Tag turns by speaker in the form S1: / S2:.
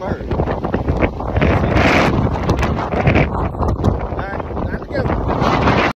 S1: bird.